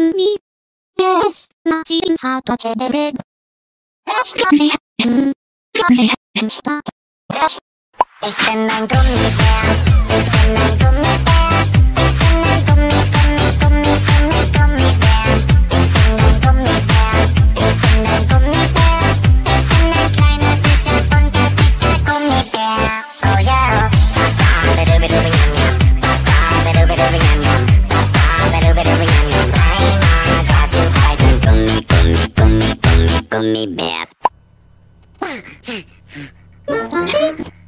組。Yes, マジンハートジェネレレ。Let's go here. Go here. Stop. Ich bin ein Gummibär, me back.